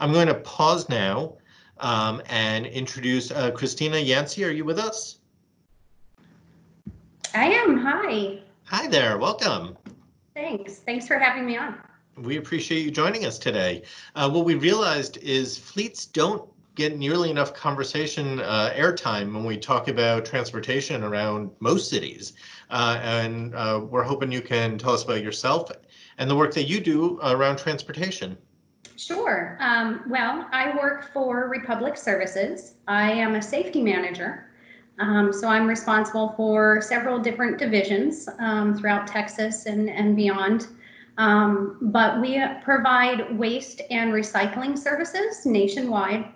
I'm going to pause now um, and introduce uh, Christina Yancer. Are you with us? I am. Hi. Hi there. Welcome. Thanks. Thanks for having me on. We appreciate you joining us today. Uh, what we realized is fleets don't get nearly enough conversation uh, airtime when we talk about transportation around most cities. Uh, and uh, we're hoping you can tell us about yourself and the work that you do around transportation. Sure. Um, well, I work for Republic Services. I am a safety manager. Um, so I'm responsible for several different divisions um, throughout Texas and, and beyond. Um, but we provide waste and recycling services nationwide.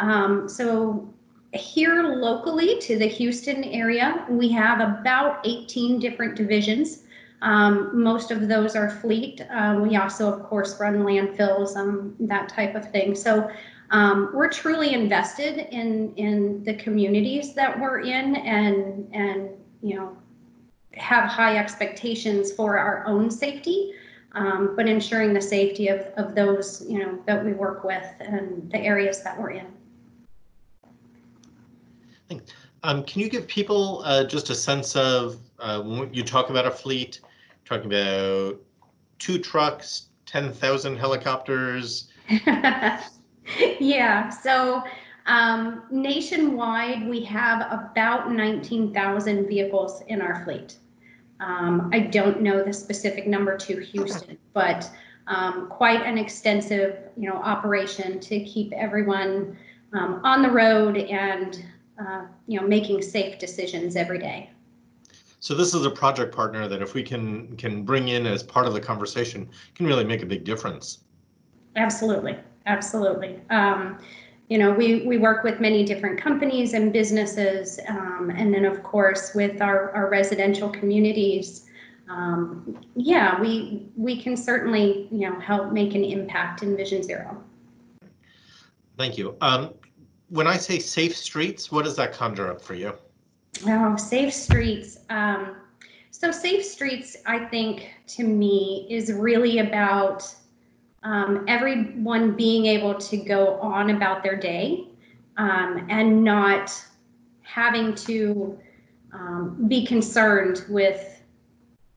Um, so here locally to the Houston area, we have about 18 different divisions. Um, most of those are fleet. Uh, we also, of course, run landfills, um, that type of thing. So um, we're truly invested in in the communities that we're in, and and you know have high expectations for our own safety, um, but ensuring the safety of of those you know that we work with and the areas that we're in. Um, can you give people uh, just a sense of uh, when you talk about a fleet? Talking about two trucks, 10,000 helicopters. yeah, so um, nationwide, we have about 19,000 vehicles in our fleet. Um, I don't know the specific number to Houston, but um, quite an extensive, you know, operation to keep everyone um, on the road and, uh, you know, making safe decisions every day. So this is a project partner that if we can can bring in as part of the conversation can really make a big difference. Absolutely, absolutely. Um, you know, we we work with many different companies and businesses, um, and then of course with our our residential communities. Um, yeah, we we can certainly you know help make an impact in Vision Zero. Thank you. Um, when I say safe streets, what does that conjure up for you? Oh, safe streets. Um, so safe streets, I think, to me, is really about um, everyone being able to go on about their day um, and not having to um, be concerned with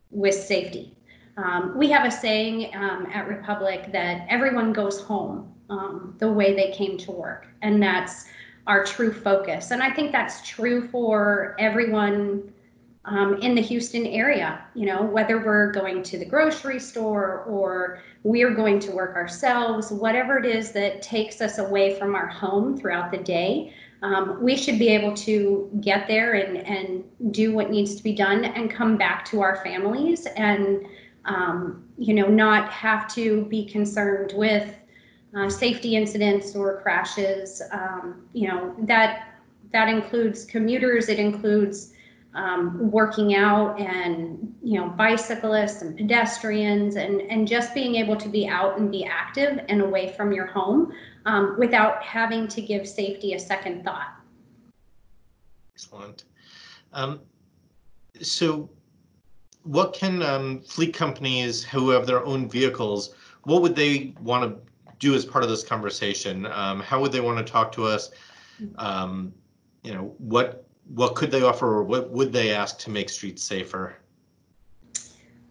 with safety. Um, we have a saying um, at Republic that everyone goes home um, the way they came to work, and that's our true focus. And I think that's true for everyone um, in the Houston area, you know, whether we're going to the grocery store or we're going to work ourselves, whatever it is that takes us away from our home throughout the day, um, we should be able to get there and, and do what needs to be done and come back to our families and, um, you know, not have to be concerned with uh, safety incidents or crashes. Um, you know that that includes commuters. It includes um, working out and you know bicyclists and pedestrians and and just being able to be out and be active and away from your home um, without having to give safety a second thought. Excellent. Um, so, what can um, fleet companies who have their own vehicles? What would they want to do as part of this conversation? Um, how would they want to talk to us? Um, you know, what what could they offer or what would they ask to make streets safer?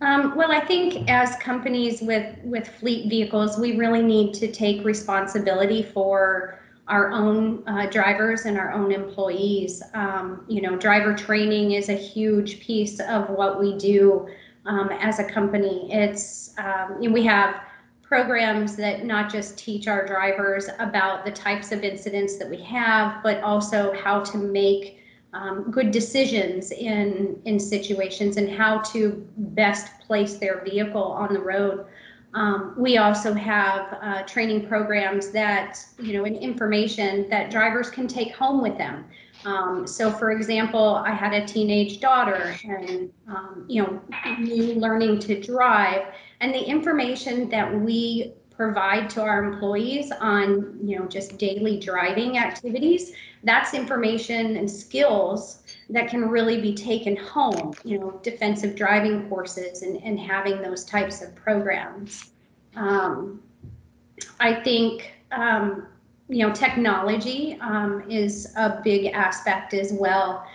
Um, well, I think as companies with with fleet vehicles, we really need to take responsibility for our own uh, drivers and our own employees. Um, you know, driver training is a huge piece of what we do um, as a company. It's um, we have programs that not just teach our drivers about the types of incidents that we have, but also how to make um, good decisions in in situations and how to best place their vehicle on the road. Um, we also have uh, training programs that you know and information that drivers can take home with them. Um, so, for example, I had a teenage daughter, and um, you know, new learning to drive and the information that we provide to our employees on you know just daily driving activities that's information and skills that can really be taken home you know defensive driving courses and, and having those types of programs um, i think um, you know, technology um, is a big aspect as well.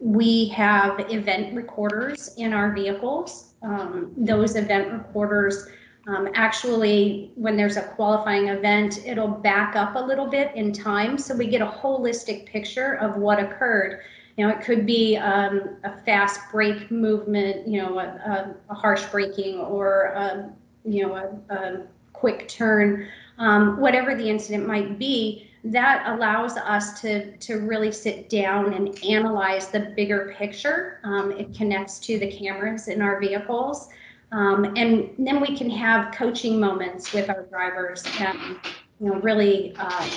Um, we have event recorders in our vehicles. Um, those event recorders um, actually, when there's a qualifying event, it'll back up a little bit in time so we get a holistic picture of what occurred. You know, it could be um, a fast brake movement, you know, a, a, a harsh braking or, a, you know, a, a quick turn, um, whatever the incident might be that allows us to to really sit down and analyze the bigger picture. Um, it connects to the cameras in our vehicles. Um, and then we can have coaching moments with our drivers and you know really uh,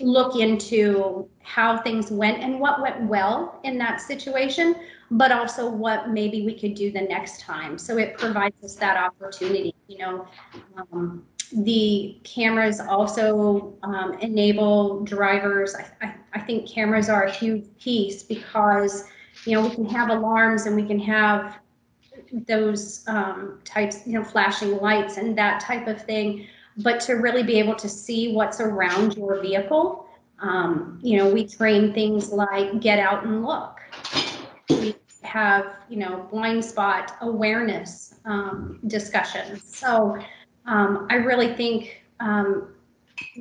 look into how things went and what went well in that situation, but also what maybe we could do the next time. So it provides us that opportunity. You know, um, the cameras also um, enable drivers. I, I, I, think cameras are a huge piece because, you know, we can have alarms and we can have those um, types, you know, flashing lights and that type of thing. But to really be able to see what's around your vehicle, um, you know, we train things like get out and look. We have, you know, blind spot awareness um, discussions. So um, I really think um,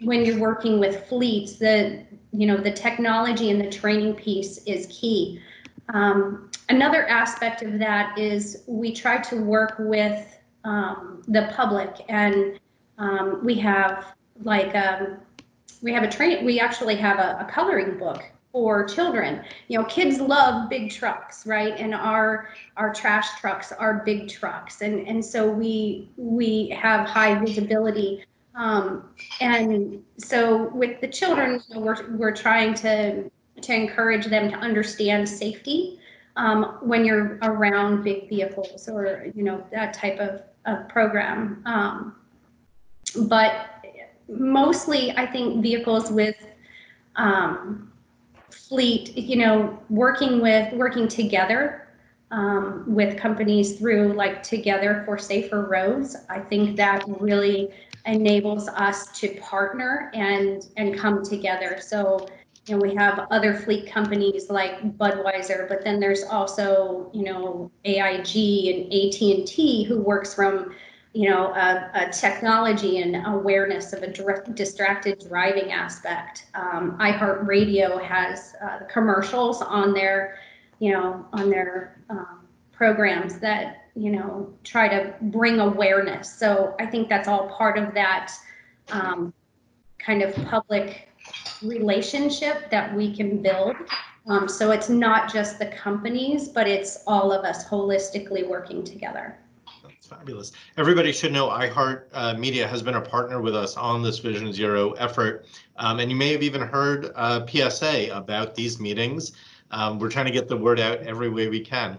when you're working with fleets, the you know the technology and the training piece is key. Um, another aspect of that is we try to work with um, the public, and um, we have like um, we have a train. We actually have a, a coloring book for children. You know, kids love big trucks, right? And our our trash trucks are big trucks, and and so we we have high visibility. Um, and so with the children, you know, we're we're trying to to encourage them to understand safety um, when you're around big vehicles or you know that type of, of program. Um, but mostly, I think vehicles with um, fleet, you know, working with working together um, with companies through like Together for Safer Roads. I think that really enables us to partner and and come together. So you know we have other fleet companies like Budweiser, but then there's also you know AIG and AT and T who works from you know, a, a, technology and awareness of a direct, distracted driving aspect. Um, iHeartRadio has uh, commercials on their, you know, on their um, programs that, you know, try to bring awareness. So I think that's all part of that um, kind of public relationship that we can build. Um, so it's not just the companies, but it's all of us holistically working together. Fabulous. Everybody should know iHeart uh, Media has been a partner with us on this Vision Zero effort. Um, and you may have even heard uh, PSA about these meetings. Um, we're trying to get the word out every way we can.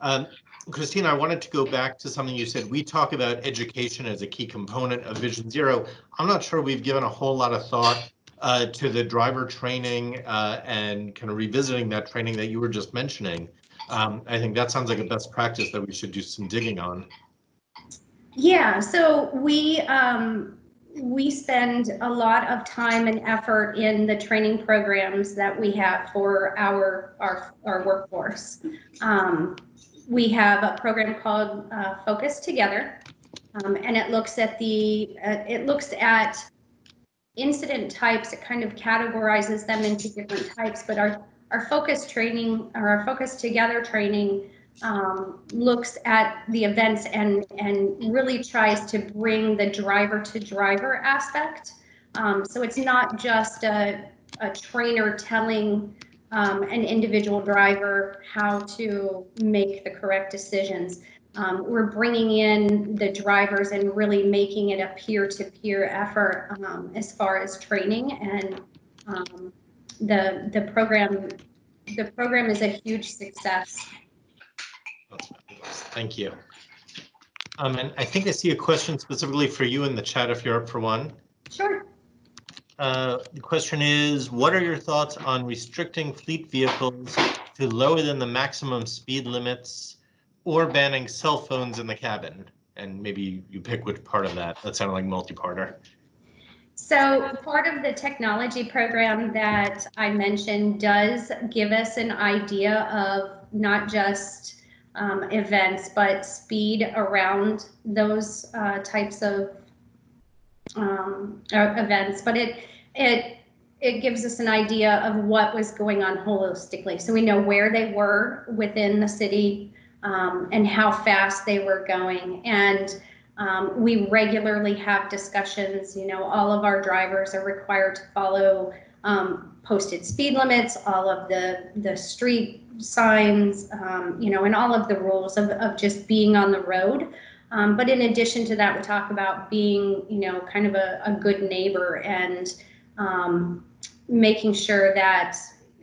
Um, Christina, I wanted to go back to something you said. We talk about education as a key component of Vision Zero. I'm not sure we've given a whole lot of thought uh, to the driver training uh, and kind of revisiting that training that you were just mentioning. Um, I think that sounds like a best practice that we should do some digging on. Yeah, so we um, we spend a lot of time and effort in the training programs that we have for our our, our workforce. Um, we have a program called uh, Focus Together, um, and it looks at the uh, it looks at incident types. It kind of categorizes them into different types, but our our focus training or our Focus Together training um, looks at the events and and really tries to bring the driver to driver aspect. Um, so it's not just a, a trainer telling um, an individual driver how to make the correct decisions. Um, we're bringing in the drivers and really making it a peer-to-peer effort um, as far as training and um, the the program the program is a huge success Thank you. Um, and I think I see a question specifically for you in the chat if you're up for one. Sure. Uh, the question is, what are your thoughts on restricting fleet vehicles to lower than the maximum speed limits or banning cell phones in the cabin? And maybe you pick which part of that. That sounded like multi-parter. So part of the technology program that I mentioned does give us an idea of not just um, events, but speed around those uh, types of um, uh, events. But it it it gives us an idea of what was going on holistically. So we know where they were within the city um, and how fast they were going. And um, we regularly have discussions. You know, all of our drivers are required to follow um, posted speed limits, all of the the street signs, um, you know, and all of the rules of, of just being on the road. Um, but in addition to that, we talk about being, you know, kind of a, a good neighbor and um, making sure that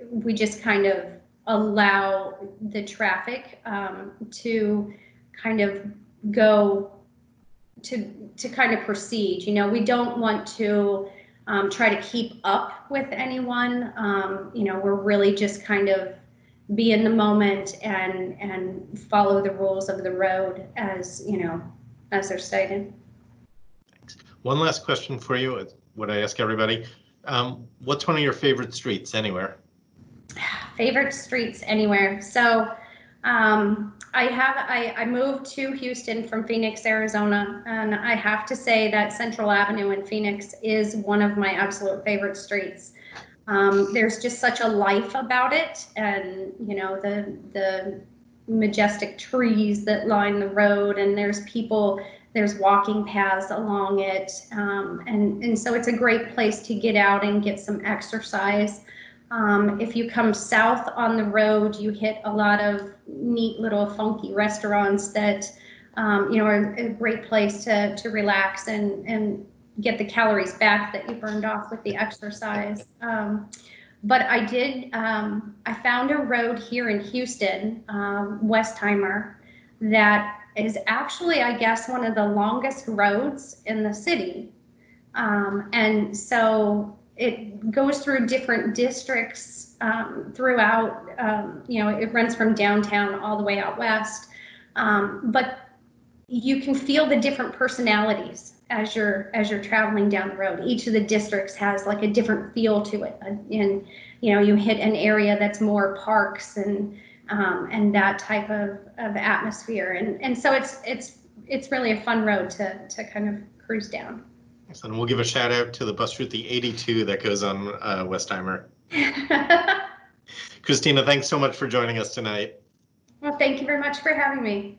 we just kind of allow the traffic um, to kind of go to to kind of proceed. You know, we don't want to um, try to keep up with anyone. Um, you know, we're really just kind of be in the moment and and follow the rules of the road as you know as they're stated. One last question for you. uh, What I ask everybody. Um, what's one of your favorite streets anywhere? Favorite streets anywhere. So um, I have I, I moved to Houston from Phoenix, Arizona, and I have to say that Central Avenue in Phoenix is one of my absolute favorite streets. Um, there's just such a life about it, and you know the the majestic trees that line the road, and there's people, there's walking paths along it, um, and and so it's a great place to get out and get some exercise. Um, if you come south on the road, you hit a lot of neat little funky restaurants that, um, you know, are a great place to, to relax and, and get the calories back that you burned off with the exercise. Um, but I did, um, I found a road here in Houston, um, Westheimer, that is actually, I guess, one of the longest roads in the city. Um, and so it goes through different districts um, throughout. Um, you know, it runs from downtown all the way out west. Um, but you can feel the different personalities as you're as you're traveling down the road. Each of the districts has like a different feel to it, and you know, you hit an area that's more parks and um, and that type of, of atmosphere, and and so it's it's it's really a fun road to to kind of cruise down. And we'll give a shout out to the bus route, the 82 that goes on uh, Westheimer. Christina, thanks so much for joining us tonight. well, thank you very much for having me.